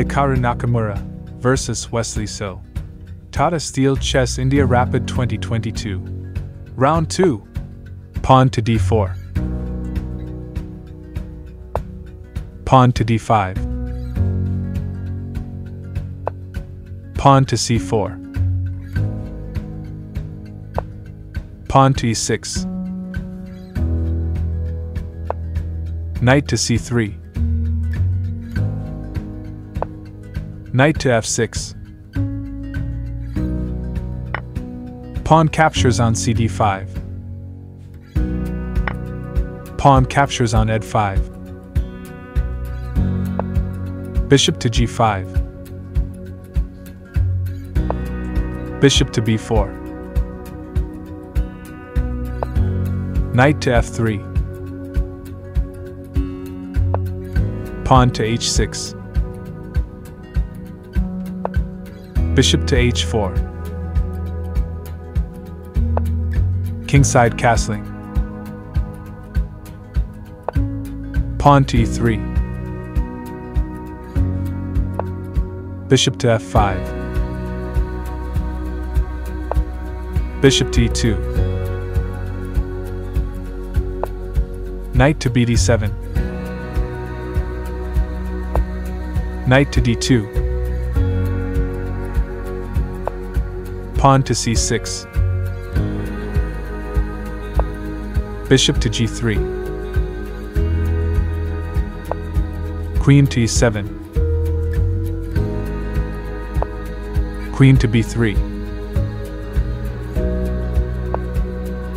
Hikaru Nakamura versus Wesley So. Tata Steel Chess India Rapid 2022. Round 2. Pawn to d4. Pawn to d5. Pawn to c4. Pawn to e6. Knight to c3. Knight to f6. Pawn captures on cd5. Pawn captures on ed5. Bishop to g5. Bishop to b4. Knight to f3. Pawn to h6. Bishop to h4. Kingside castling. Pawn to e3. Bishop to f5. Bishop to e2. Knight to bd7. Knight to d2. Pawn to c6. Bishop to g3. Queen to e7. Queen to b3.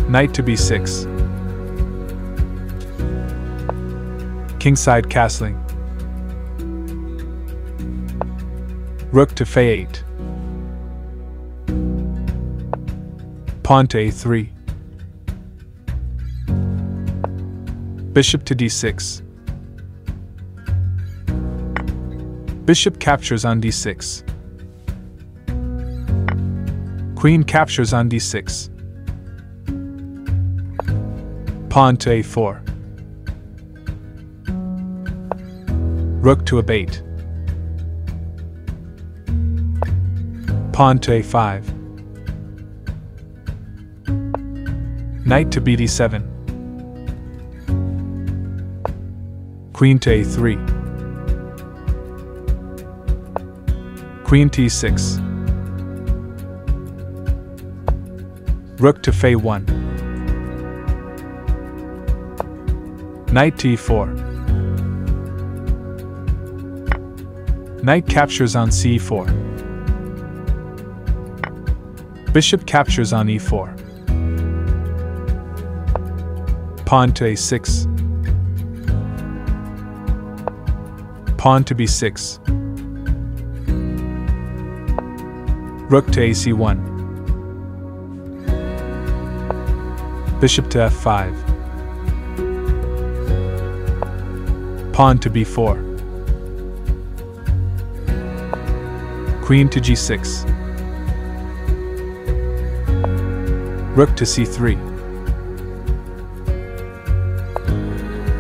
Knight to b6. Kingside castling. Rook to f8. Pawn to a3. Bishop to d6. Bishop captures on d6. Queen captures on d6. Pawn to a4. Rook to a8. Pawn to a5. Knight to bd7. Queen to a3. Queen to e6. Rook to f1. Knight to e4. Knight captures on c4. Bishop captures on e4. Pawn to a6. Pawn to b6. Rook to ac1. Bishop to f5. Pawn to b4. Queen to g6. Rook to c3.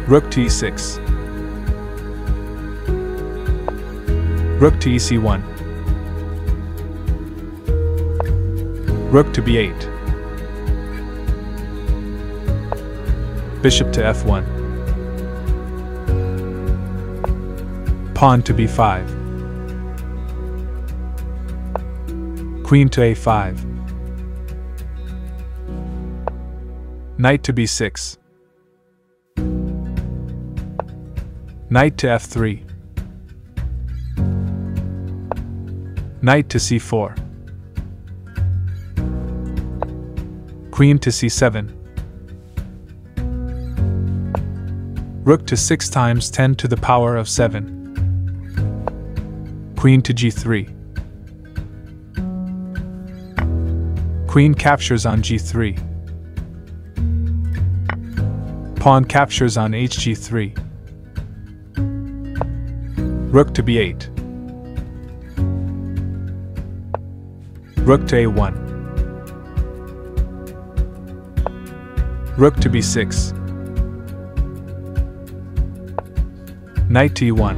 Rook to e6. Rook to ec1. Rook to b8. Bishop to f1. Pawn to b5. Queen to a5. Knight to b6. Knight to f3. Knight to c4. Queen to c7. Rook to 6 times 10 to the power of 7. Queen to g3. Queen captures on g3. Pawn captures on hg3. Rook to b8. Rook to a1. Rook to b6. Knight to e1.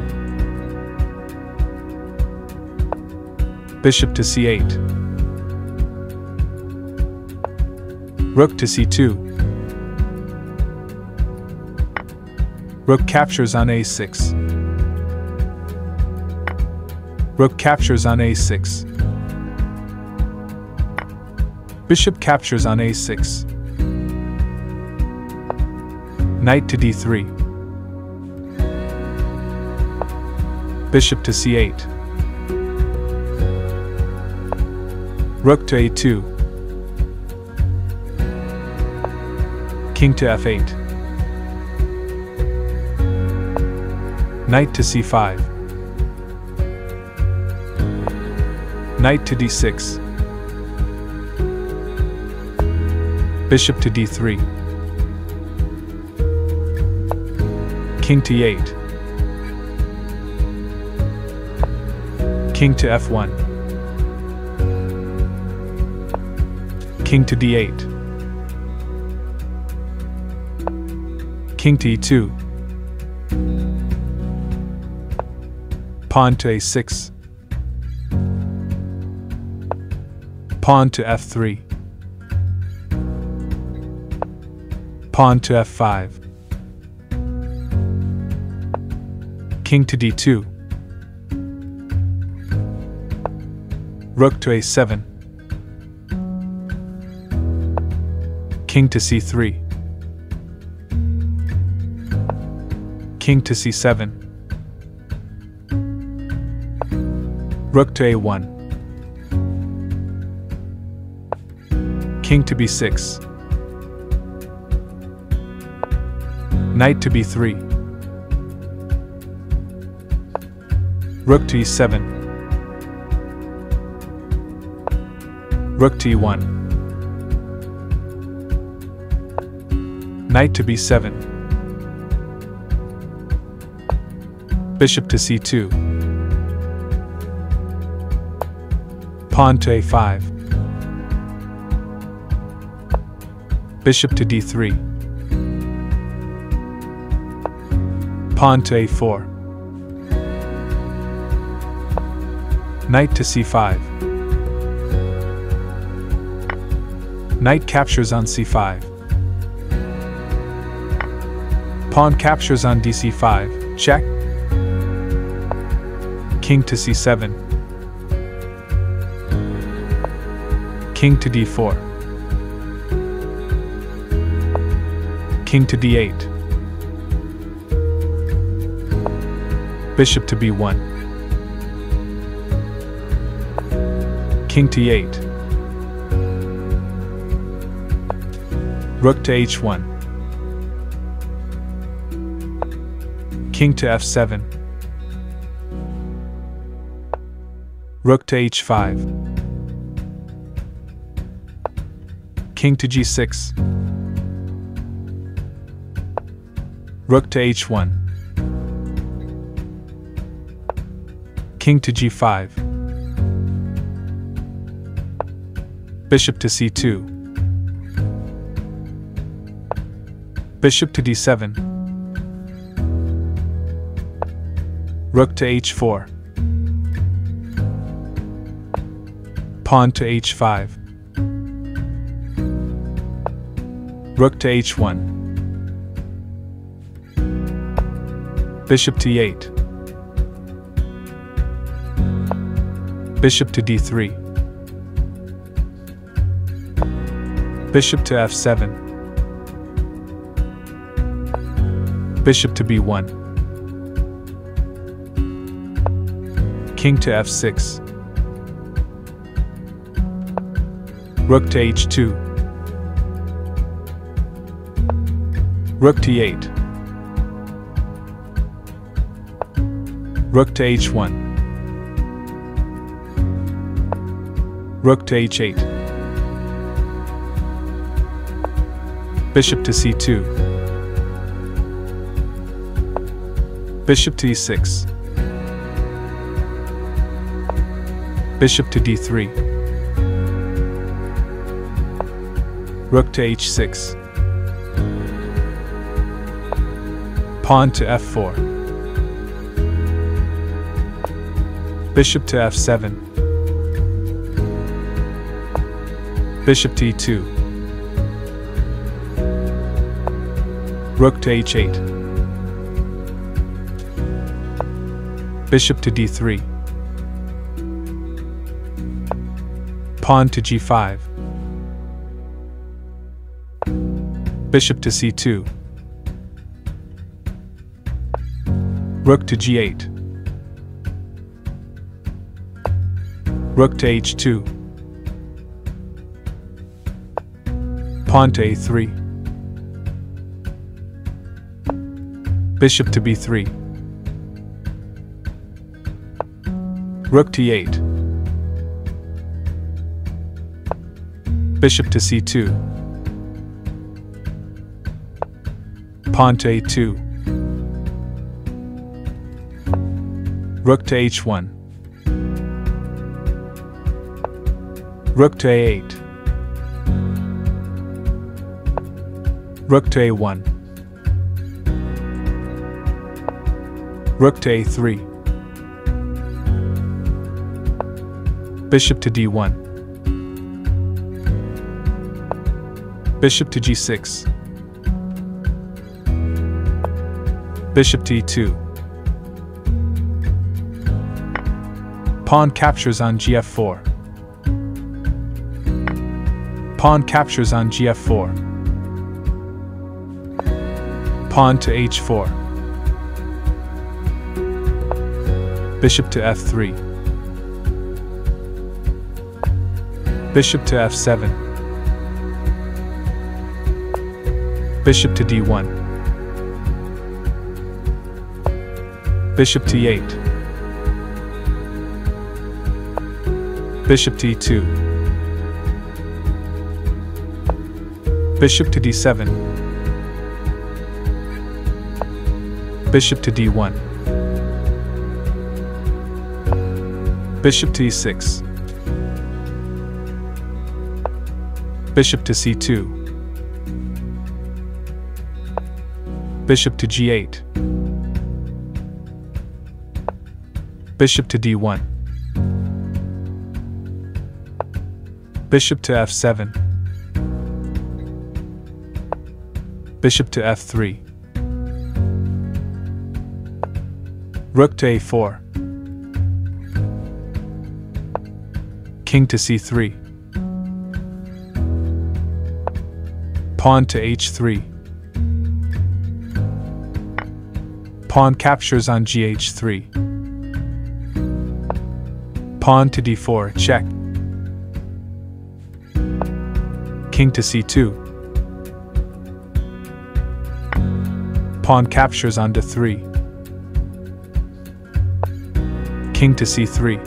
Bishop to c8. Rook to c2. Rook captures on a6. Rook captures on a6. Bishop captures on a6. Knight to d3. Bishop to c8. Rook to a2. King to f8. Knight to c5. Knight to d6. Bishop to d3. King to e8. King to f1. King to d8. King to e2. Pawn to a6. Pawn to f3. Pawn to f5. King to d2. Rook to a7. King to c3. King to c7. Rook to a1. King to b6. Knight to b3. Rook to e7. Rook to e1. Knight to b7. Bishop to c2. Pawn to a5. Bishop to d3. Pawn to a4. Knight to c5. Knight captures on c5. Pawn captures on dc5, check. King to c7. King to d4. King to d8. Bishop to b1. King to e8. Rook to h1. King to f7. Rook to h5. King to g6. Rook to h1. King to g5. Bishop to c2. Bishop to d7. Rook to h4. Pawn to h5. Rook to h1. Bishop to e8. Bishop to d3. Bishop to f7. Bishop to b1. King to f6. Rook to h2. Rook to e8. Rook to h1. Rook to h8. Bishop to c2. Bishop to e6. Bishop to d3. Rook to h6. Pawn to f4. Bishop to f7. Bishop to t2. Rook to h8. Bishop to d3. Pawn to g5. Bishop to c2. Rook to g8. Rook to h2. Pawn to a3. Bishop to b3. Rook to e8. Bishop to c2. Pawn to a2. Rook to h1. Rook to a8. Rook to a1. Rook to a3. Bishop to d1. Bishop to g6. Bishop to e2. Pawn captures on gf4. Pawn captures on gf4. Pawn to h4. Bishop to f3. Bishop to f7. Bishop to d1. Bishop to e8. Bishop to e2. Bishop to d7. Bishop to d1. Bishop to e6. Bishop to c2. Bishop to g8. Bishop to d1. Bishop to f7. Bishop to f3. Rook to a4. King to c3. Pawn to h3. Pawn captures on gh3. Pawn to d4, check. King to c2. Pawn captures on d3. King to c3.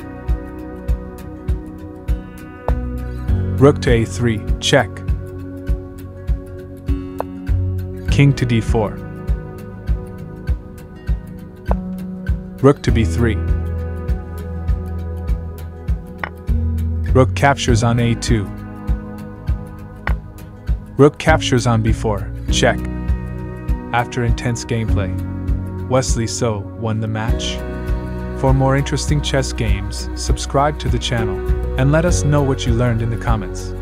Rook to a3, check. King to d4. Rook to b3. Rook captures on a2. Rook captures on b4, check. After intense gameplay, Wesley So won the match. For more interesting chess games, subscribe to the channel and let us know what you learned in the comments.